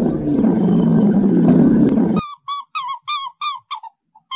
Thank you.